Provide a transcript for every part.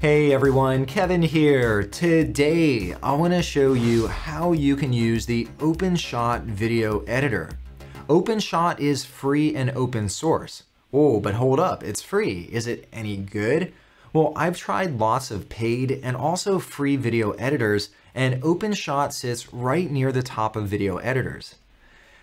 Hey everyone, Kevin here. Today, I want to show you how you can use the OpenShot video editor. OpenShot is free and open source. Oh, but hold up, it's free. Is it any good? Well, I've tried lots of paid and also free video editors, and OpenShot sits right near the top of video editors.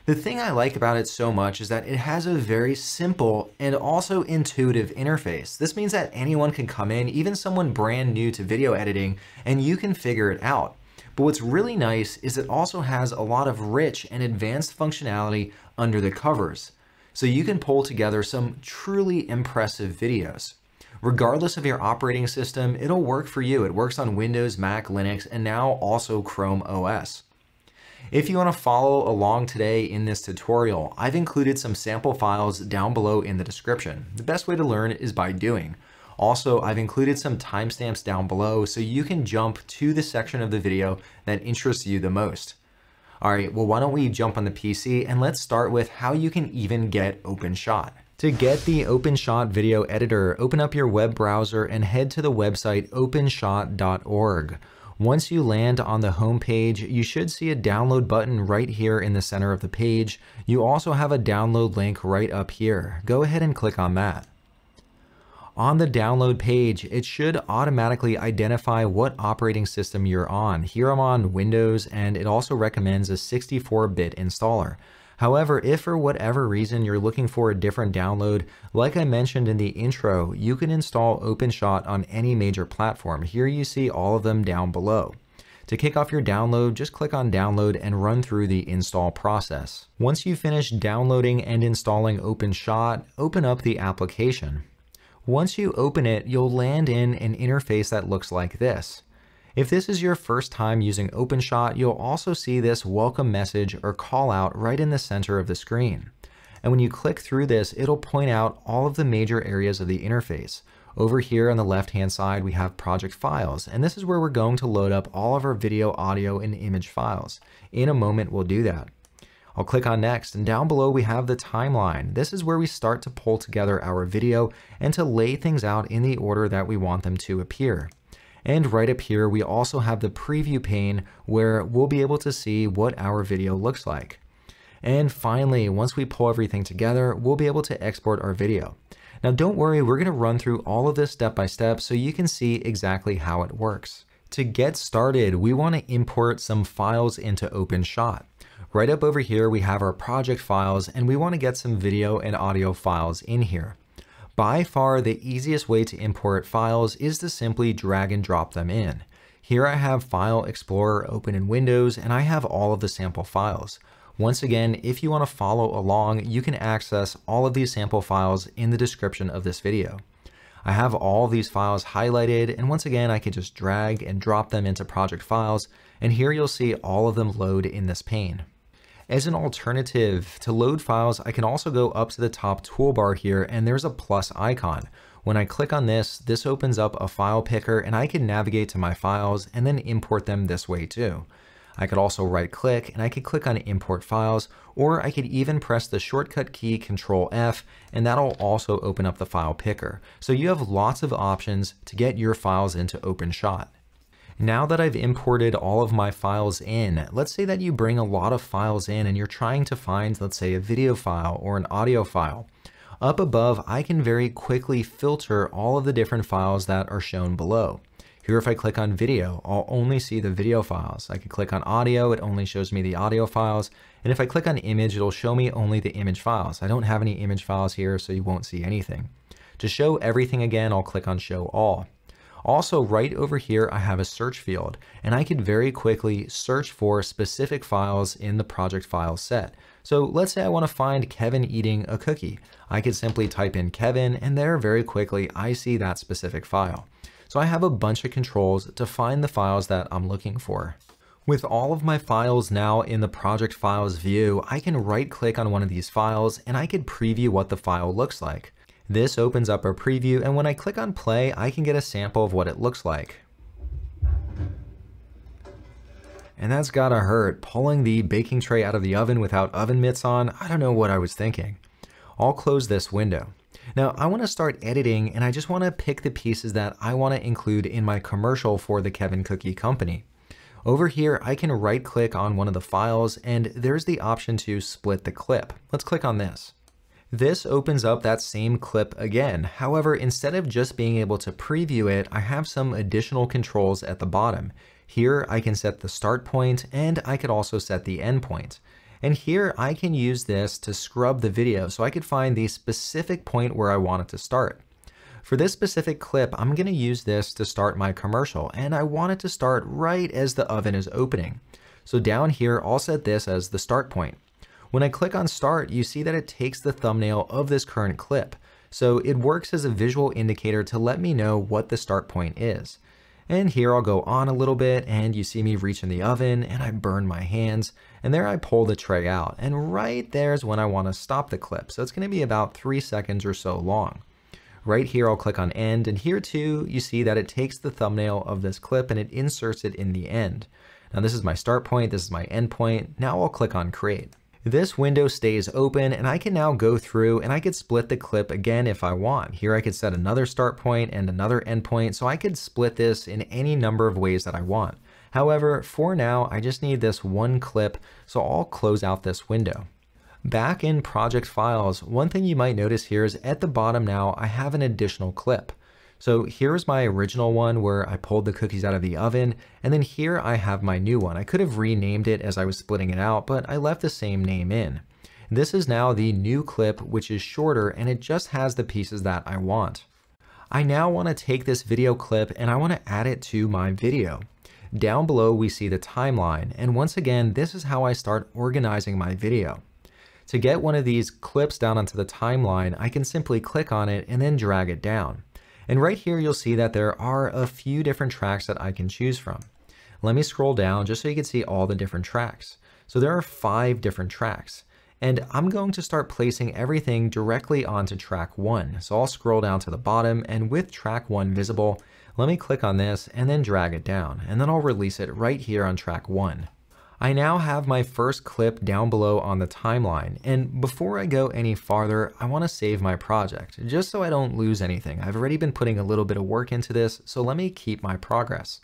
The thing I like about it so much is that it has a very simple and also intuitive interface. This means that anyone can come in, even someone brand new to video editing, and you can figure it out. But what's really nice is it also has a lot of rich and advanced functionality under the covers. So you can pull together some truly impressive videos. Regardless of your operating system, it'll work for you. It works on Windows, Mac, Linux, and now also Chrome OS. If you want to follow along today in this tutorial, I've included some sample files down below in the description. The best way to learn is by doing. Also, I've included some timestamps down below so you can jump to the section of the video that interests you the most. All right, well, why don't we jump on the PC and let's start with how you can even get OpenShot. To get the OpenShot video editor, open up your web browser and head to the website openshot.org. Once you land on the home page, you should see a download button right here in the center of the page. You also have a download link right up here. Go ahead and click on that. On the download page, it should automatically identify what operating system you're on. Here I'm on Windows and it also recommends a 64-bit installer. However, if for whatever reason you're looking for a different download, like I mentioned in the intro, you can install OpenShot on any major platform. Here you see all of them down below. To kick off your download, just click on download and run through the install process. Once you finish downloading and installing OpenShot, open up the application. Once you open it, you'll land in an interface that looks like this. If this is your first time using OpenShot, you'll also see this welcome message or call out right in the center of the screen. And when you click through this, it'll point out all of the major areas of the interface. Over here on the left-hand side, we have project files, and this is where we're going to load up all of our video, audio, and image files. In a moment, we'll do that. I'll click on next, and down below we have the timeline. This is where we start to pull together our video and to lay things out in the order that we want them to appear. And right up here, we also have the preview pane where we'll be able to see what our video looks like. And finally, once we pull everything together, we'll be able to export our video. Now don't worry, we're gonna run through all of this step by step so you can see exactly how it works. To get started, we wanna import some files into OpenShot. Right up over here, we have our project files and we wanna get some video and audio files in here. By far the easiest way to import files is to simply drag and drop them in. Here I have File Explorer open in Windows and I have all of the sample files. Once again, if you want to follow along, you can access all of these sample files in the description of this video. I have all these files highlighted and once again I can just drag and drop them into project files and here you'll see all of them load in this pane. As an alternative to load files, I can also go up to the top toolbar here and there's a plus icon. When I click on this, this opens up a file picker and I can navigate to my files and then import them this way too. I could also right click and I could click on import files or I could even press the shortcut key control F and that'll also open up the file picker. So you have lots of options to get your files into OpenShot. Now that I've imported all of my files in, let's say that you bring a lot of files in and you're trying to find, let's say, a video file or an audio file. Up above, I can very quickly filter all of the different files that are shown below. Here, if I click on video, I'll only see the video files. I can click on audio, it only shows me the audio files. And if I click on image, it'll show me only the image files. I don't have any image files here, so you won't see anything. To show everything again, I'll click on show all. Also right over here, I have a search field and I can very quickly search for specific files in the project file set. So let's say I want to find Kevin eating a cookie. I could simply type in Kevin and there very quickly I see that specific file. So I have a bunch of controls to find the files that I'm looking for. With all of my files now in the project files view, I can right click on one of these files and I could preview what the file looks like. This opens up a preview and when I click on play, I can get a sample of what it looks like. And that's gotta hurt, pulling the baking tray out of the oven without oven mitts on, I don't know what I was thinking. I'll close this window. Now I want to start editing and I just want to pick the pieces that I want to include in my commercial for the Kevin Cookie Company. Over here, I can right click on one of the files and there's the option to split the clip. Let's click on this. This opens up that same clip again. However, instead of just being able to preview it, I have some additional controls at the bottom. Here I can set the start point and I could also set the end point. And here I can use this to scrub the video so I could find the specific point where I want it to start. For this specific clip, I'm going to use this to start my commercial, and I want it to start right as the oven is opening. So down here, I'll set this as the start point. When I click on start, you see that it takes the thumbnail of this current clip. So it works as a visual indicator to let me know what the start point is. And here I'll go on a little bit and you see me reach in the oven and I burn my hands and there I pull the tray out and right there's when I want to stop the clip. So it's going to be about three seconds or so long. Right here, I'll click on end, and here too, you see that it takes the thumbnail of this clip and it inserts it in the end. Now this is my start point, this is my end point. Now I'll click on create. This window stays open and I can now go through and I could split the clip again if I want. Here I could set another start point and another end point, so I could split this in any number of ways that I want. However, for now, I just need this one clip, so I'll close out this window. Back in project files, one thing you might notice here is at the bottom now, I have an additional clip. So here's my original one where I pulled the cookies out of the oven, and then here I have my new one. I could have renamed it as I was splitting it out, but I left the same name in. This is now the new clip, which is shorter, and it just has the pieces that I want. I now want to take this video clip and I want to add it to my video. Down below, we see the timeline, and once again, this is how I start organizing my video. To get one of these clips down onto the timeline, I can simply click on it and then drag it down. And right here, you'll see that there are a few different tracks that I can choose from. Let me scroll down just so you can see all the different tracks. So there are five different tracks. And I'm going to start placing everything directly onto track one. So I'll scroll down to the bottom and with track one visible, let me click on this and then drag it down. And then I'll release it right here on track one. I now have my first clip down below on the timeline, and before I go any farther, I want to save my project, just so I don't lose anything. I've already been putting a little bit of work into this, so let me keep my progress.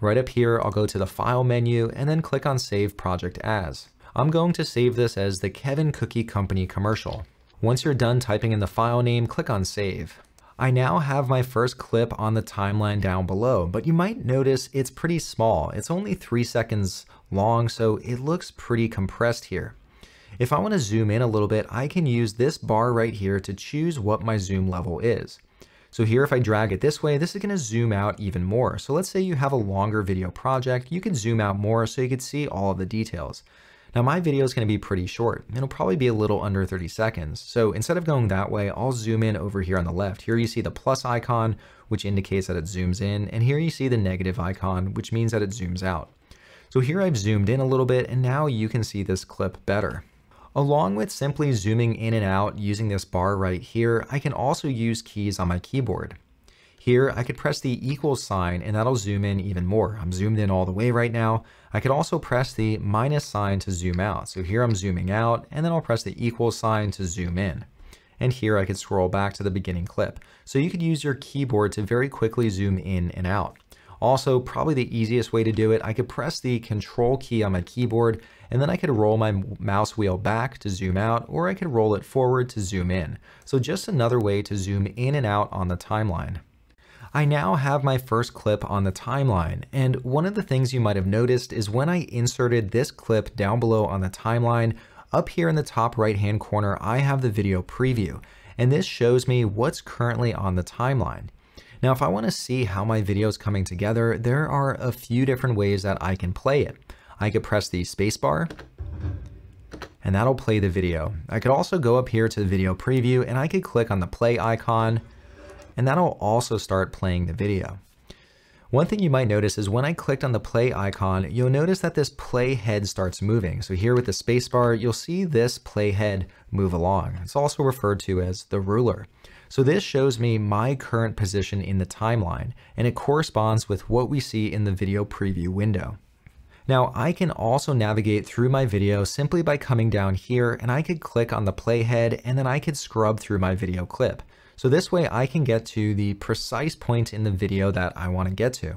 Right up here, I'll go to the File menu and then click on Save Project As. I'm going to save this as the Kevin Cookie Company commercial. Once you're done typing in the file name, click on Save. I now have my first clip on the timeline down below, but you might notice it's pretty small. It's only three seconds long, so it looks pretty compressed here. If I want to zoom in a little bit, I can use this bar right here to choose what my zoom level is. So here, if I drag it this way, this is going to zoom out even more. So let's say you have a longer video project, you can zoom out more so you can see all of the details. Now my video is going to be pretty short. It'll probably be a little under 30 seconds. So instead of going that way, I'll zoom in over here on the left. Here you see the plus icon, which indicates that it zooms in. And here you see the negative icon, which means that it zooms out. So here I've zoomed in a little bit and now you can see this clip better. Along with simply zooming in and out using this bar right here, I can also use keys on my keyboard. Here, I could press the equals sign and that'll zoom in even more. I'm zoomed in all the way right now. I could also press the minus sign to zoom out. So here I'm zooming out and then I'll press the equals sign to zoom in. And here I could scroll back to the beginning clip. So you could use your keyboard to very quickly zoom in and out. Also, probably the easiest way to do it, I could press the control key on my keyboard and then I could roll my mouse wheel back to zoom out or I could roll it forward to zoom in. So just another way to zoom in and out on the timeline. I now have my first clip on the timeline, and one of the things you might have noticed is when I inserted this clip down below on the timeline, up here in the top right hand corner I have the video preview, and this shows me what's currently on the timeline. Now if I want to see how my video is coming together, there are a few different ways that I can play it. I could press the spacebar, and that'll play the video. I could also go up here to the video preview and I could click on the play icon and that'll also start playing the video. One thing you might notice is when I clicked on the play icon, you'll notice that this play head starts moving. So here with the spacebar, you'll see this play head move along. It's also referred to as the ruler. So this shows me my current position in the timeline, and it corresponds with what we see in the video preview window. Now I can also navigate through my video simply by coming down here and I could click on the playhead and then I could scrub through my video clip. So this way I can get to the precise point in the video that I want to get to.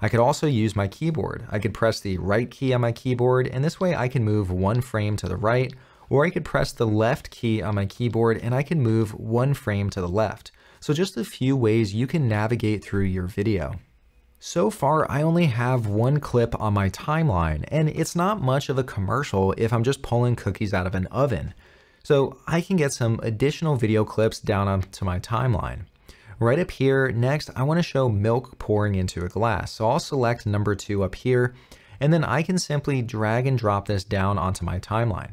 I could also use my keyboard. I could press the right key on my keyboard and this way I can move one frame to the right or I could press the left key on my keyboard and I can move one frame to the left. So just a few ways you can navigate through your video. So far, I only have one clip on my timeline, and it's not much of a commercial if I'm just pulling cookies out of an oven. So I can get some additional video clips down onto my timeline. Right up here, next, I wanna show milk pouring into a glass. So I'll select number two up here, and then I can simply drag and drop this down onto my timeline.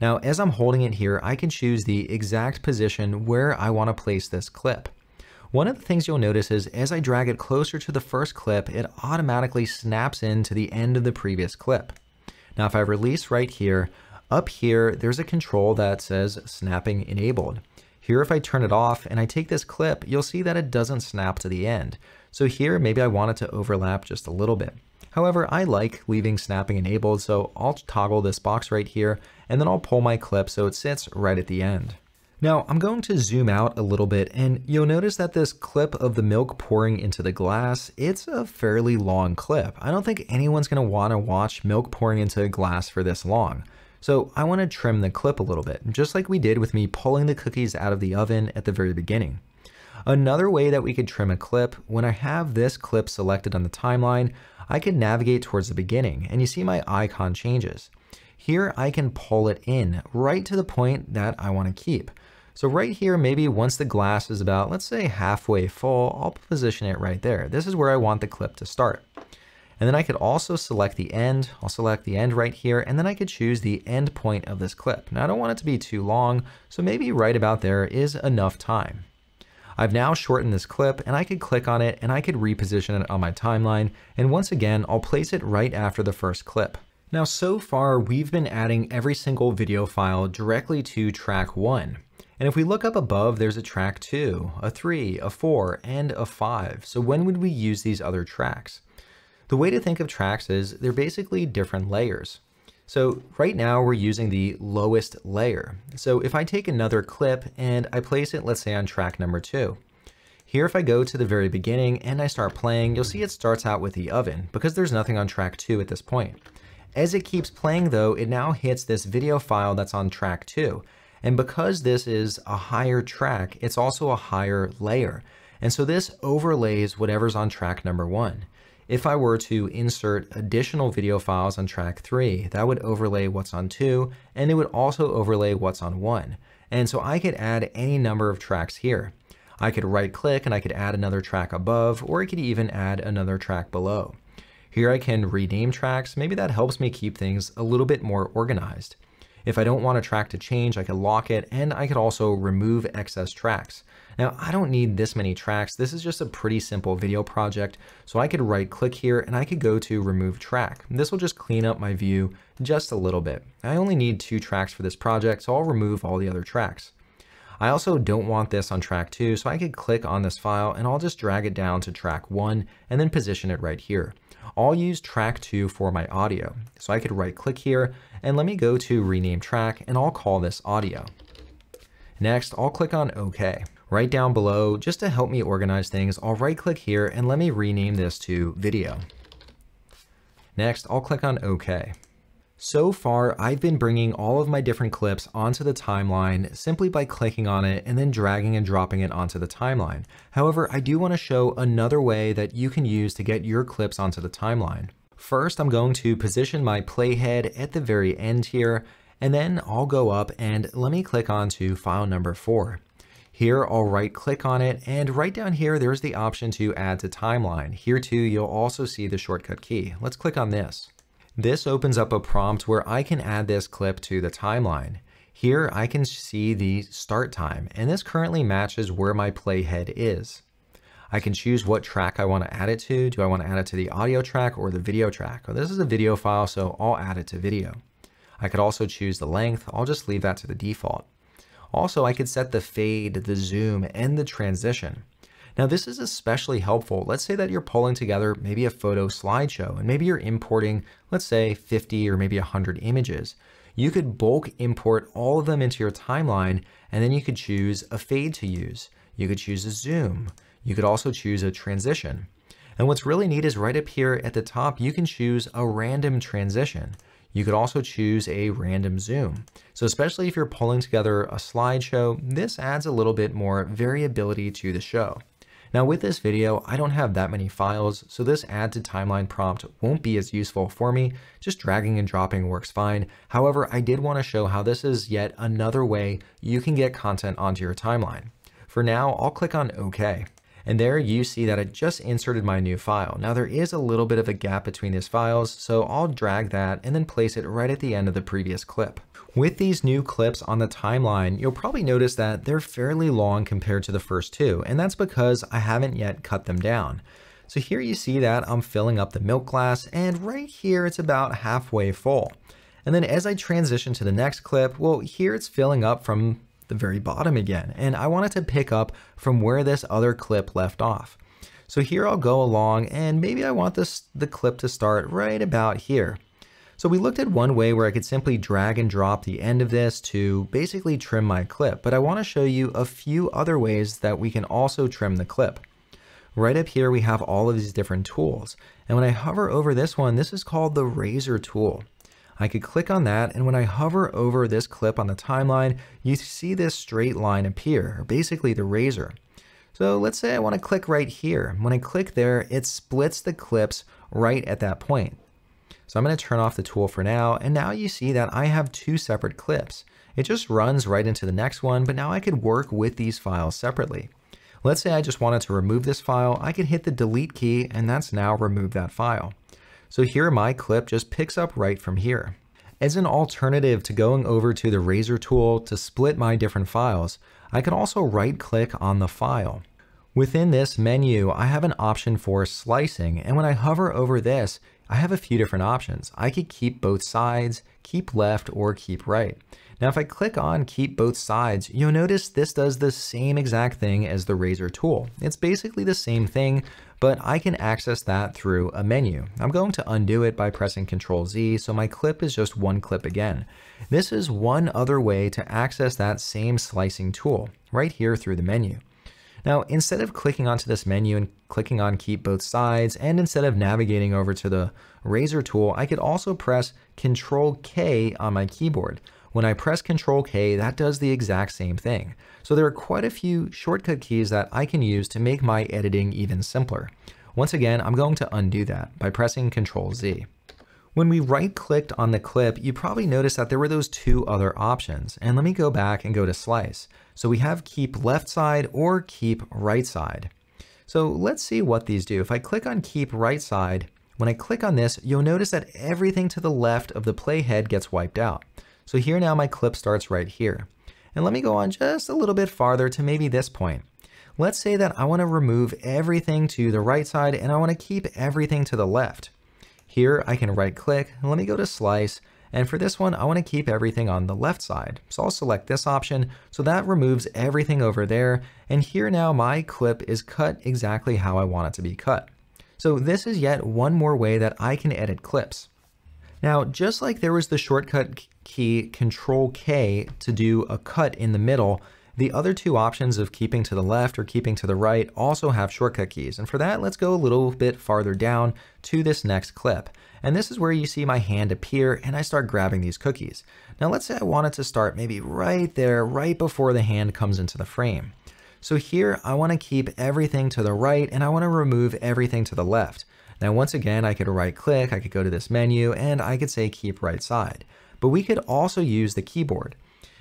Now, as I'm holding it here, I can choose the exact position where I wanna place this clip. One of the things you'll notice is as I drag it closer to the first clip, it automatically snaps into the end of the previous clip. Now, if I release right here, up here, there's a control that says snapping enabled. Here, if I turn it off and I take this clip, you'll see that it doesn't snap to the end. So here, maybe I want it to overlap just a little bit. However, I like leaving snapping enabled, so I'll toggle this box right here, and then I'll pull my clip so it sits right at the end. Now, I'm going to zoom out a little bit, and you'll notice that this clip of the milk pouring into the glass, it's a fairly long clip. I don't think anyone's going to want to watch milk pouring into a glass for this long. So I want to trim the clip a little bit, just like we did with me pulling the cookies out of the oven at the very beginning. Another way that we could trim a clip, when I have this clip selected on the timeline, I can navigate towards the beginning and you see my icon changes. Here I can pull it in right to the point that I want to keep. So right here, maybe once the glass is about, let's say halfway full, I'll position it right there. This is where I want the clip to start. And then I could also select the end. I'll select the end right here, and then I could choose the end point of this clip. Now I don't want it to be too long, so maybe right about there is enough time. I've now shortened this clip and I could click on it and I could reposition it on my timeline. And once again, I'll place it right after the first clip. Now, so far, we've been adding every single video file directly to track one. And if we look up above, there's a track two, a three, a four, and a five. So when would we use these other tracks? The way to think of tracks is they're basically different layers. So right now we're using the lowest layer. So if I take another clip and I place it, let's say on track number two, here if I go to the very beginning and I start playing, you'll see it starts out with the oven because there's nothing on track two at this point. As it keeps playing though, it now hits this video file that's on track two. And because this is a higher track, it's also a higher layer. And so this overlays whatever's on track number one. If I were to insert additional video files on track 3, that would overlay what's on 2, and it would also overlay what's on 1. And so I could add any number of tracks here. I could right click and I could add another track above, or I could even add another track below. Here I can rename tracks, maybe that helps me keep things a little bit more organized. If I don't want a track to change, I could lock it, and I could also remove excess tracks. Now, I don't need this many tracks. This is just a pretty simple video project. So I could right click here and I could go to remove track. This will just clean up my view just a little bit. I only need two tracks for this project, so I'll remove all the other tracks. I also don't want this on track two, so I could click on this file and I'll just drag it down to track one and then position it right here. I'll use track two for my audio. So I could right click here and let me go to rename track and I'll call this audio. Next, I'll click on OK. Right down below, just to help me organize things, I'll right click here and let me rename this to video. Next, I'll click on OK. So far, I've been bringing all of my different clips onto the timeline simply by clicking on it and then dragging and dropping it onto the timeline. However, I do want to show another way that you can use to get your clips onto the timeline. First, I'm going to position my playhead at the very end here, and then I'll go up and let me click on to file number four. Here, I'll right click on it and right down here, there's the option to add to timeline. Here too, you'll also see the shortcut key. Let's click on this. This opens up a prompt where I can add this clip to the timeline. Here I can see the start time and this currently matches where my playhead is. I can choose what track I want to add it to. Do I want to add it to the audio track or the video track? Well, this is a video file, so I'll add it to video. I could also choose the length. I'll just leave that to the default. Also, I could set the fade, the zoom, and the transition. Now this is especially helpful. Let's say that you're pulling together maybe a photo slideshow and maybe you're importing, let's say 50 or maybe 100 images. You could bulk import all of them into your timeline and then you could choose a fade to use. You could choose a zoom. You could also choose a transition. And what's really neat is right up here at the top, you can choose a random transition. You could also choose a random zoom. So especially if you're pulling together a slideshow, this adds a little bit more variability to the show. Now with this video, I don't have that many files, so this add to timeline prompt won't be as useful for me. Just dragging and dropping works fine. However, I did want to show how this is yet another way you can get content onto your timeline. For now, I'll click on OK. And there you see that I just inserted my new file. Now there is a little bit of a gap between these files, so I'll drag that and then place it right at the end of the previous clip. With these new clips on the timeline, you'll probably notice that they're fairly long compared to the first two, and that's because I haven't yet cut them down. So here you see that I'm filling up the milk glass, and right here it's about halfway full. And then as I transition to the next clip, well, here it's filling up from the very bottom again, and I wanted to pick up from where this other clip left off. So here I'll go along, and maybe I want this the clip to start right about here. So we looked at one way where I could simply drag and drop the end of this to basically trim my clip, but I want to show you a few other ways that we can also trim the clip. Right up here we have all of these different tools, and when I hover over this one, this is called the razor tool. I could click on that, and when I hover over this clip on the timeline, you see this straight line appear, basically the razor. So let's say I want to click right here. When I click there, it splits the clips right at that point. So I'm going to turn off the tool for now. And now you see that I have two separate clips. It just runs right into the next one, but now I could work with these files separately. Let's say I just wanted to remove this file. I could hit the delete key and that's now removed that file. So here my clip just picks up right from here. As an alternative to going over to the razor tool to split my different files, I can also right click on the file. Within this menu, I have an option for slicing, and when I hover over this, I have a few different options. I could keep both sides, keep left, or keep right. Now, if I click on keep both sides, you'll notice this does the same exact thing as the razor tool. It's basically the same thing, but I can access that through a menu. I'm going to undo it by pressing Ctrl Z, so my clip is just one clip again. This is one other way to access that same slicing tool, right here through the menu. Now, instead of clicking onto this menu and clicking on keep both sides, and instead of navigating over to the razor tool, I could also press Control K on my keyboard. When I press Control K, that does the exact same thing. So there are quite a few shortcut keys that I can use to make my editing even simpler. Once again, I'm going to undo that by pressing Control Z. When we right clicked on the clip, you probably noticed that there were those two other options. And let me go back and go to slice. So we have keep left side or keep right side. So let's see what these do. If I click on keep right side, when I click on this, you'll notice that everything to the left of the playhead gets wiped out. So here now my clip starts right here. And let me go on just a little bit farther to maybe this point. Let's say that I want to remove everything to the right side and I want to keep everything to the left. Here I can right click, let me go to slice, and for this one I want to keep everything on the left side. So I'll select this option, so that removes everything over there, and here now my clip is cut exactly how I want it to be cut. So this is yet one more way that I can edit clips. Now, just like there was the shortcut key Control K to do a cut in the middle, the other two options of keeping to the left or keeping to the right also have shortcut keys. And for that, let's go a little bit farther down to this next clip. And this is where you see my hand appear and I start grabbing these cookies. Now let's say I wanted to start maybe right there, right before the hand comes into the frame. So here I want to keep everything to the right and I want to remove everything to the left. Now once again, I could right click, I could go to this menu and I could say keep right side. But we could also use the keyboard.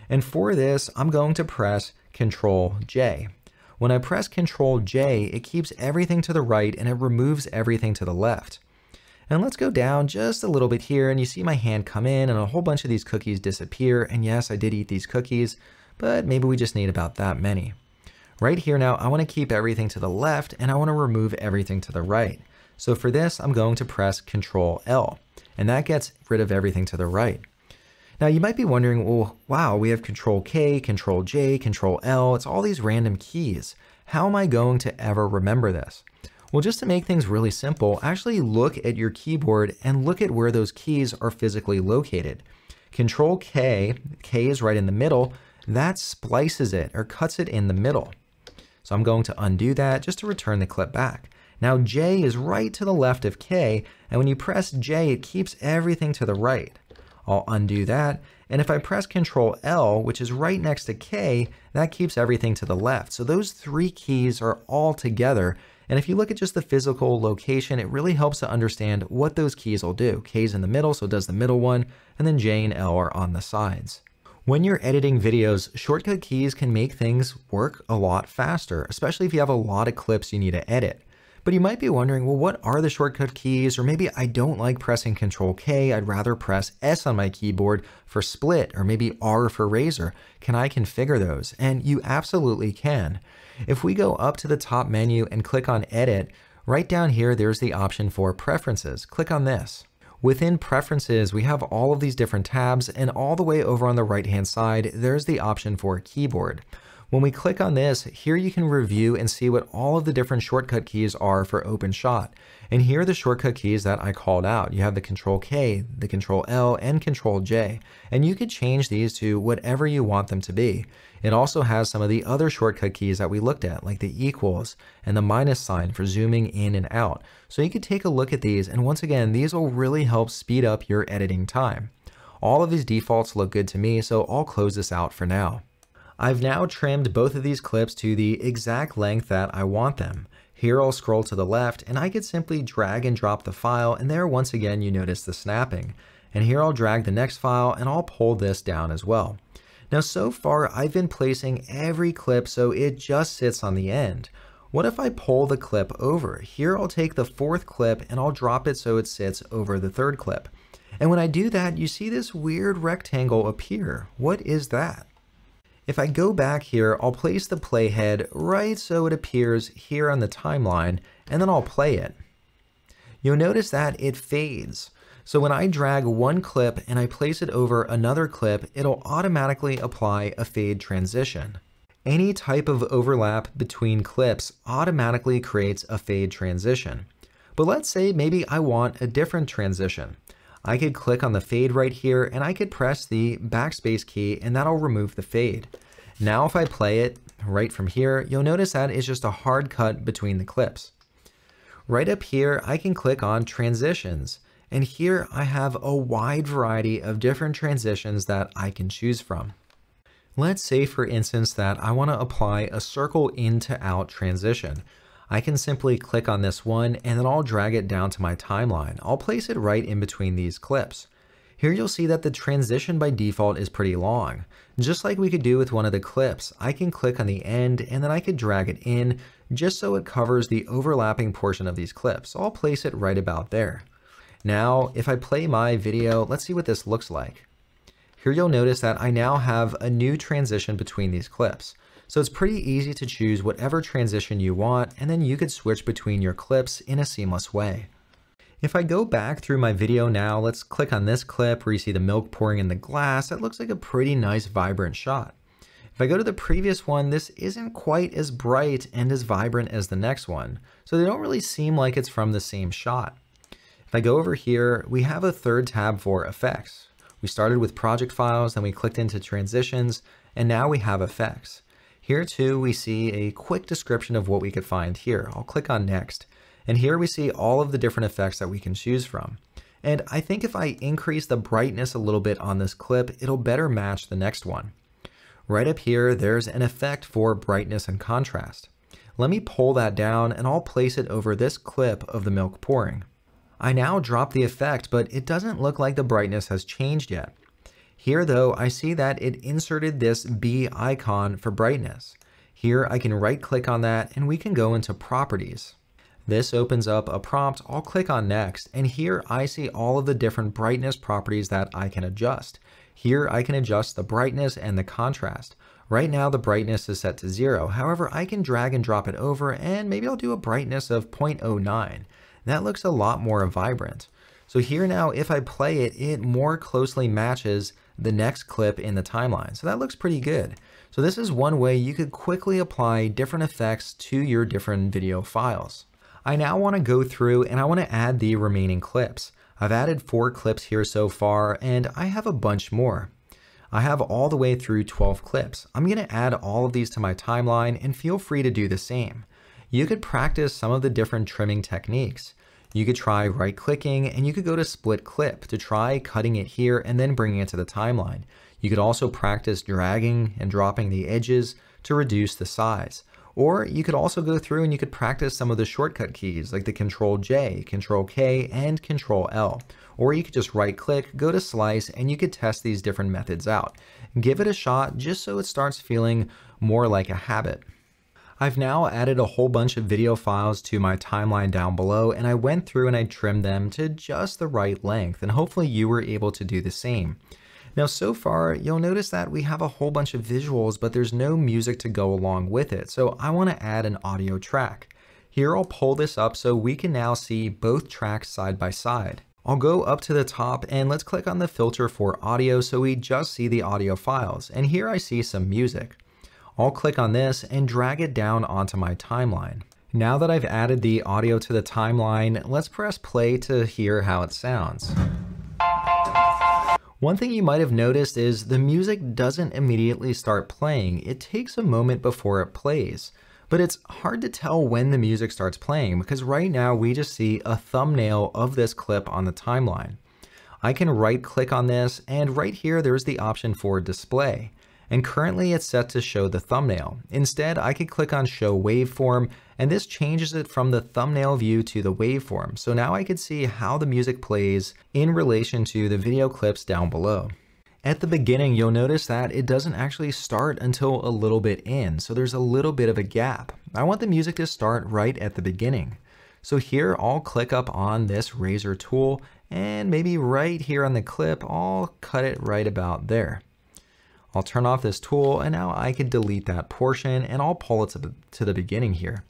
And for this, I'm going to press Control J. When I press Control J, it keeps everything to the right and it removes everything to the left. And let's go down just a little bit here and you see my hand come in and a whole bunch of these cookies disappear. And yes, I did eat these cookies, but maybe we just need about that many. Right here now, I want to keep everything to the left and I want to remove everything to the right. So for this, I'm going to press Control L and that gets rid of everything to the right. Now you might be wondering, well, wow, we have Control K, Control J, Control L, it's all these random keys. How am I going to ever remember this? Well, just to make things really simple, actually look at your keyboard and look at where those keys are physically located. Control K, K is right in the middle, that splices it or cuts it in the middle. So I'm going to undo that just to return the clip back. Now J is right to the left of K, and when you press J, it keeps everything to the right. I'll undo that, and if I press Control L, which is right next to K, that keeps everything to the left. So those three keys are all together, and if you look at just the physical location, it really helps to understand what those keys will do. K's in the middle, so it does the middle one, and then J and L are on the sides. When you're editing videos, shortcut keys can make things work a lot faster, especially if you have a lot of clips you need to edit. But you might be wondering, well, what are the shortcut keys? Or maybe I don't like pressing Control K, I'd rather press S on my keyboard for split, or maybe R for razor. Can I configure those? And you absolutely can. If we go up to the top menu and click on Edit, right down here, there's the option for Preferences. Click on this. Within Preferences, we have all of these different tabs, and all the way over on the right-hand side, there's the option for Keyboard. When we click on this, here you can review and see what all of the different shortcut keys are for OpenShot. And here are the shortcut keys that I called out. You have the Control K, the Control L, and Control J. And you could change these to whatever you want them to be. It also has some of the other shortcut keys that we looked at, like the equals and the minus sign for zooming in and out. So you could take a look at these, and once again, these will really help speed up your editing time. All of these defaults look good to me, so I'll close this out for now. I've now trimmed both of these clips to the exact length that I want them. Here I'll scroll to the left and I could simply drag and drop the file and there once again you notice the snapping. And here I'll drag the next file and I'll pull this down as well. Now so far I've been placing every clip so it just sits on the end. What if I pull the clip over? Here I'll take the fourth clip and I'll drop it so it sits over the third clip. And when I do that, you see this weird rectangle appear. What is that? If I go back here, I'll place the playhead right so it appears here on the timeline, and then I'll play it. You'll notice that it fades. So when I drag one clip and I place it over another clip, it'll automatically apply a fade transition. Any type of overlap between clips automatically creates a fade transition. But let's say maybe I want a different transition. I could click on the fade right here and I could press the backspace key and that'll remove the fade. Now if I play it right from here, you'll notice that it's just a hard cut between the clips. Right up here, I can click on transitions. And here I have a wide variety of different transitions that I can choose from. Let's say for instance that I want to apply a circle in to out transition. I can simply click on this one and then I'll drag it down to my timeline. I'll place it right in between these clips. Here you'll see that the transition by default is pretty long. Just like we could do with one of the clips, I can click on the end and then I could drag it in just so it covers the overlapping portion of these clips. I'll place it right about there. Now, if I play my video, let's see what this looks like. Here you'll notice that I now have a new transition between these clips. So it's pretty easy to choose whatever transition you want, and then you could switch between your clips in a seamless way. If I go back through my video now, let's click on this clip where you see the milk pouring in the glass. That looks like a pretty nice vibrant shot. If I go to the previous one, this isn't quite as bright and as vibrant as the next one, so they don't really seem like it's from the same shot. If I go over here, we have a third tab for effects. We started with project files, then we clicked into transitions, and now we have effects. Here too, we see a quick description of what we could find here. I'll click on next. And here we see all of the different effects that we can choose from. And I think if I increase the brightness a little bit on this clip, it'll better match the next one. Right up here, there's an effect for brightness and contrast. Let me pull that down and I'll place it over this clip of the milk pouring. I now drop the effect, but it doesn't look like the brightness has changed yet. Here though, I see that it inserted this B icon for brightness. Here I can right click on that and we can go into properties. This opens up a prompt, I'll click on next, and here I see all of the different brightness properties that I can adjust. Here I can adjust the brightness and the contrast. Right now the brightness is set to zero, however I can drag and drop it over and maybe I'll do a brightness of 0.09. That looks a lot more vibrant. So here now if I play it, it more closely matches the next clip in the timeline. So that looks pretty good. So this is one way you could quickly apply different effects to your different video files. I now want to go through and I want to add the remaining clips. I've added four clips here so far and I have a bunch more. I have all the way through 12 clips. I'm going to add all of these to my timeline and feel free to do the same. You could practice some of the different trimming techniques. You could try right clicking and you could go to split clip to try cutting it here and then bringing it to the timeline. You could also practice dragging and dropping the edges to reduce the size. Or you could also go through and you could practice some of the shortcut keys like the Control J, Control K, and Control L. Or you could just right click, go to slice, and you could test these different methods out. Give it a shot just so it starts feeling more like a habit. I've now added a whole bunch of video files to my timeline down below and I went through and I trimmed them to just the right length and hopefully you were able to do the same. Now so far you'll notice that we have a whole bunch of visuals but there's no music to go along with it so I want to add an audio track. Here I'll pull this up so we can now see both tracks side by side. I'll go up to the top and let's click on the filter for audio so we just see the audio files and here I see some music. I'll click on this and drag it down onto my timeline. Now that I've added the audio to the timeline, let's press play to hear how it sounds. One thing you might have noticed is the music doesn't immediately start playing. It takes a moment before it plays. But it's hard to tell when the music starts playing because right now we just see a thumbnail of this clip on the timeline. I can right click on this and right here there's the option for display and currently it's set to show the thumbnail. Instead, I could click on show waveform and this changes it from the thumbnail view to the waveform. So now I could see how the music plays in relation to the video clips down below. At the beginning, you'll notice that it doesn't actually start until a little bit in, so there's a little bit of a gap. I want the music to start right at the beginning. So here I'll click up on this razor tool and maybe right here on the clip, I'll cut it right about there. I'll turn off this tool and now I can delete that portion and I'll pull it to the, to the beginning here.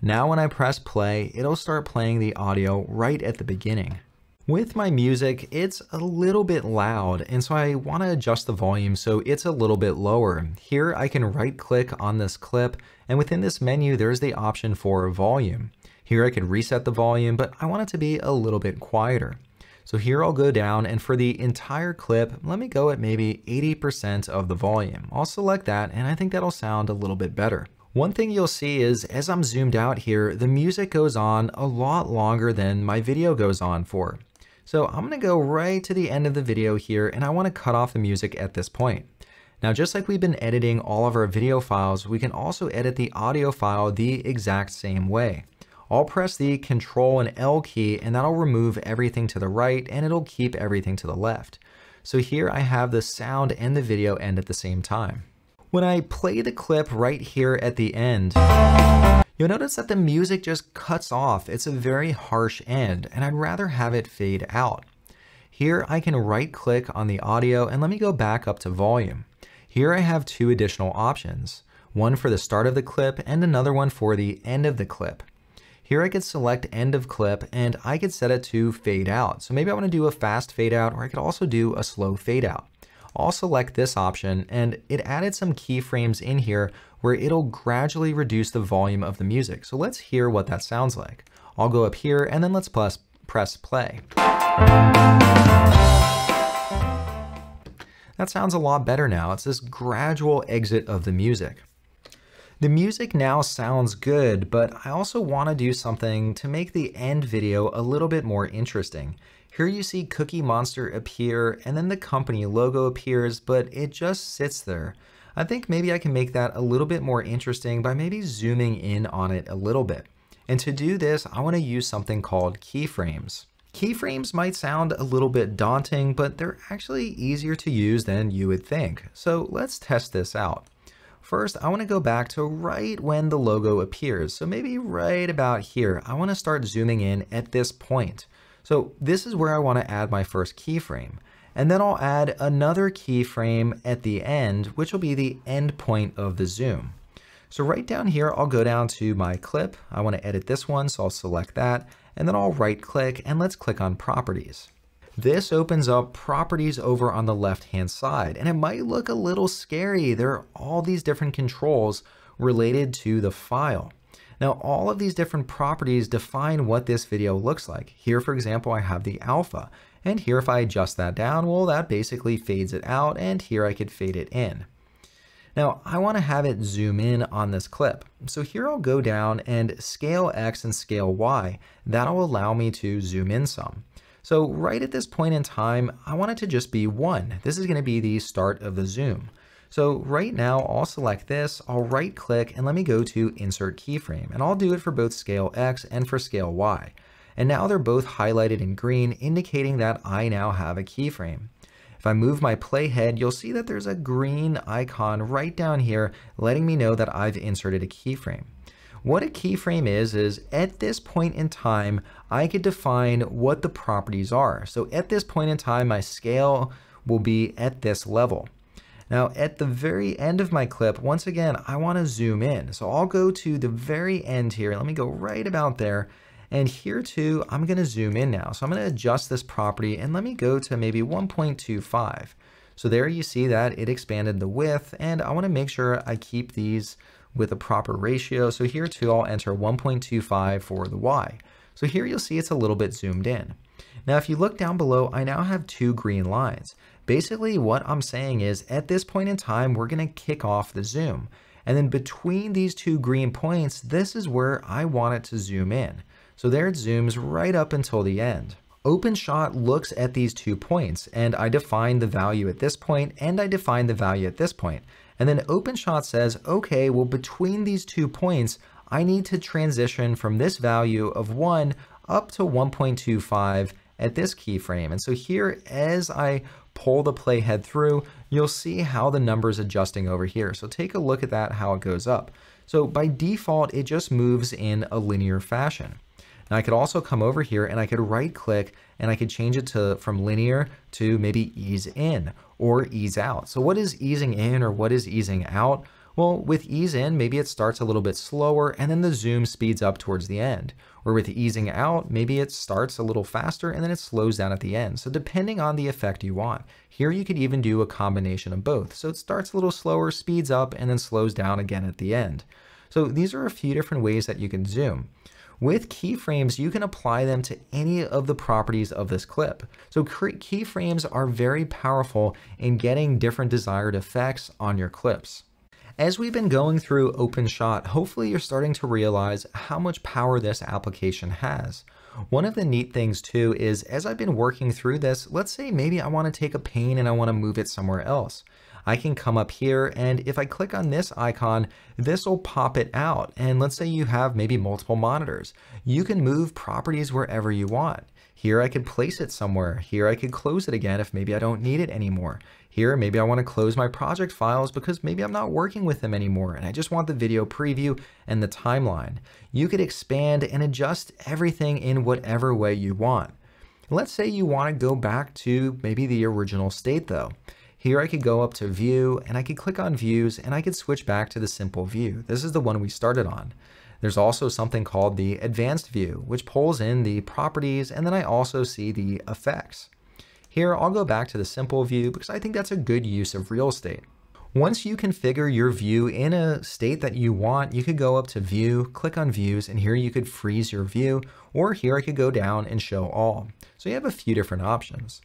Now when I press play, it'll start playing the audio right at the beginning. With my music, it's a little bit loud, and so I want to adjust the volume so it's a little bit lower. Here I can right click on this clip, and within this menu there's the option for volume. Here I can reset the volume, but I want it to be a little bit quieter. So here I'll go down and for the entire clip, let me go at maybe 80% of the volume. I'll select that and I think that'll sound a little bit better. One thing you'll see is as I'm zoomed out here, the music goes on a lot longer than my video goes on for. So I'm gonna go right to the end of the video here and I wanna cut off the music at this point. Now, just like we've been editing all of our video files, we can also edit the audio file the exact same way. I'll press the Control and L key and that'll remove everything to the right and it'll keep everything to the left. So here I have the sound and the video end at the same time. When I play the clip right here at the end, you'll notice that the music just cuts off. It's a very harsh end and I'd rather have it fade out. Here I can right click on the audio and let me go back up to volume. Here I have two additional options, one for the start of the clip and another one for the end of the clip. Here I could select end of clip and I could set it to fade out. So maybe I want to do a fast fade out or I could also do a slow fade out. I'll select this option and it added some keyframes in here where it'll gradually reduce the volume of the music. So let's hear what that sounds like. I'll go up here and then let's press, press play. That sounds a lot better now. It's this gradual exit of the music. The music now sounds good, but I also want to do something to make the end video a little bit more interesting. Here you see Cookie Monster appear and then the company logo appears, but it just sits there. I think maybe I can make that a little bit more interesting by maybe zooming in on it a little bit. And to do this, I want to use something called keyframes. Keyframes might sound a little bit daunting, but they're actually easier to use than you would think. So let's test this out. First, I want to go back to right when the logo appears. So maybe right about here, I want to start zooming in at this point. So this is where I want to add my first keyframe. And then I'll add another keyframe at the end, which will be the end point of the zoom. So right down here, I'll go down to my clip. I want to edit this one, so I'll select that. And then I'll right click and let's click on properties. This opens up properties over on the left hand side and it might look a little scary. There are all these different controls related to the file. Now all of these different properties define what this video looks like. Here for example I have the alpha and here if I adjust that down, well that basically fades it out and here I could fade it in. Now I want to have it zoom in on this clip. So here I'll go down and scale X and scale Y. That'll allow me to zoom in some. So right at this point in time, I want it to just be one. This is gonna be the start of the zoom. So right now I'll select this, I'll right click and let me go to insert keyframe and I'll do it for both scale X and for scale Y. And now they're both highlighted in green indicating that I now have a keyframe. If I move my playhead, you'll see that there's a green icon right down here letting me know that I've inserted a keyframe. What a keyframe is, is at this point in time, I could define what the properties are. So at this point in time, my scale will be at this level. Now at the very end of my clip, once again, I want to zoom in. So I'll go to the very end here. Let me go right about there. And here too, I'm going to zoom in now. So I'm going to adjust this property and let me go to maybe 1.25. So there you see that it expanded the width and I want to make sure I keep these with a proper ratio. So here too, I'll enter 1.25 for the Y. So here you'll see it's a little bit zoomed in. Now, if you look down below, I now have two green lines. Basically, what I'm saying is at this point in time, we're going to kick off the zoom. And then between these two green points, this is where I want it to zoom in. So there it zooms right up until the end. OpenShot looks at these two points and I define the value at this point and I define the value at this point. And then OpenShot says, okay, well, between these two points, I need to transition from this value of 1 up to 1.25 at this keyframe. And so here, as I pull the playhead through, you'll see how the number is adjusting over here. So take a look at that, how it goes up. So by default, it just moves in a linear fashion. Now I could also come over here and I could right click and I could change it to from linear to maybe ease in or ease out. So what is easing in or what is easing out? Well, with ease in, maybe it starts a little bit slower and then the zoom speeds up towards the end. Or with easing out, maybe it starts a little faster and then it slows down at the end. So depending on the effect you want. Here you could even do a combination of both. So it starts a little slower, speeds up, and then slows down again at the end. So these are a few different ways that you can zoom. With keyframes, you can apply them to any of the properties of this clip. So keyframes are very powerful in getting different desired effects on your clips. As we've been going through OpenShot, hopefully you're starting to realize how much power this application has. One of the neat things too is as I've been working through this, let's say maybe I want to take a pane and I want to move it somewhere else. I can come up here and if I click on this icon, this will pop it out. And let's say you have maybe multiple monitors. You can move properties wherever you want. Here I could place it somewhere. Here I could close it again if maybe I don't need it anymore. Here, maybe I want to close my project files because maybe I'm not working with them anymore and I just want the video preview and the timeline. You could expand and adjust everything in whatever way you want. Let's say you want to go back to maybe the original state though. Here I could go up to view and I could click on views and I could switch back to the simple view. This is the one we started on. There's also something called the advanced view, which pulls in the properties and then I also see the effects. Here I'll go back to the simple view because I think that's a good use of real estate. Once you configure your view in a state that you want, you could go up to view, click on views, and here you could freeze your view, or here I could go down and show all. So you have a few different options.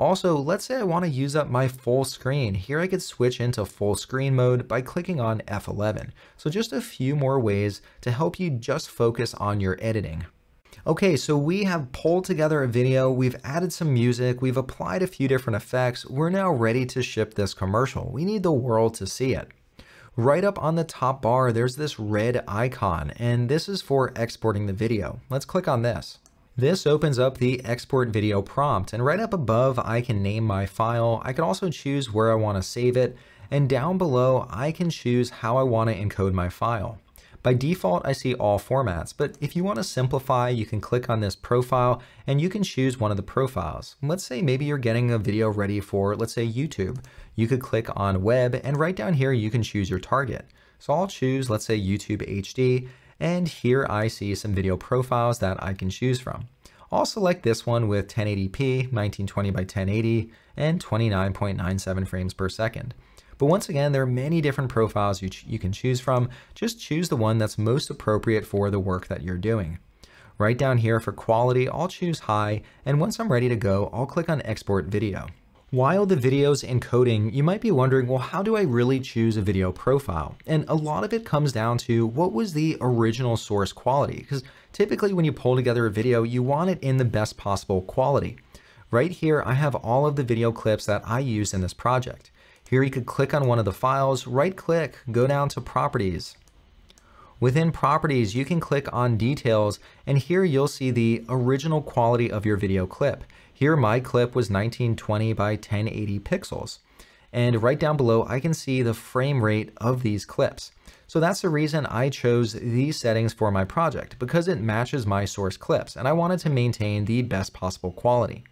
Also, let's say I want to use up my full screen. Here I could switch into full screen mode by clicking on F11. So just a few more ways to help you just focus on your editing. Okay, so we have pulled together a video, we've added some music, we've applied a few different effects. We're now ready to ship this commercial. We need the world to see it. Right up on the top bar, there's this red icon, and this is for exporting the video. Let's click on this. This opens up the export video prompt and right up above I can name my file. I can also choose where I want to save it and down below I can choose how I want to encode my file. By default, I see all formats, but if you want to simplify, you can click on this profile and you can choose one of the profiles. Let's say maybe you're getting a video ready for, let's say YouTube. You could click on web and right down here, you can choose your target. So I'll choose, let's say YouTube HD, and here I see some video profiles that I can choose from. I'll select this one with 1080p, 1920 by 1080, and 29.97 frames per second. But once again, there are many different profiles you, you can choose from. Just choose the one that's most appropriate for the work that you're doing. Right down here for quality, I'll choose high, and once I'm ready to go, I'll click on export video. While the video's encoding, you might be wondering, well, how do I really choose a video profile? And a lot of it comes down to what was the original source quality? Because typically when you pull together a video, you want it in the best possible quality. Right here, I have all of the video clips that I used in this project. Here you could click on one of the files, right click, go down to properties. Within properties, you can click on details and here you'll see the original quality of your video clip. Here my clip was 1920 by 1080 pixels. And right down below, I can see the frame rate of these clips. So that's the reason I chose these settings for my project, because it matches my source clips, and I wanted to maintain the best possible quality.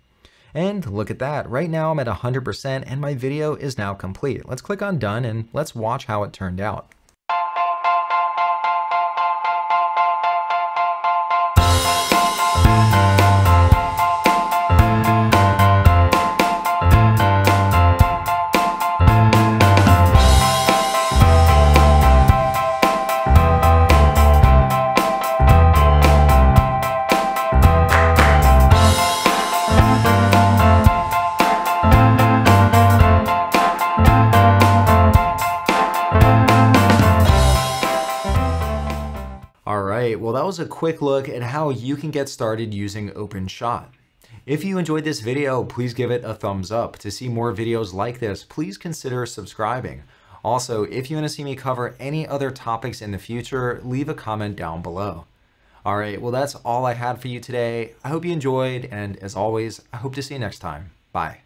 And look at that, right now I'm at 100% and my video is now complete. Let's click on done and let's watch how it turned out. Was a quick look at how you can get started using OpenShot. If you enjoyed this video, please give it a thumbs up. To see more videos like this, please consider subscribing. Also, if you want to see me cover any other topics in the future, leave a comment down below. Alright, well that's all I had for you today. I hope you enjoyed, and as always, I hope to see you next time. Bye.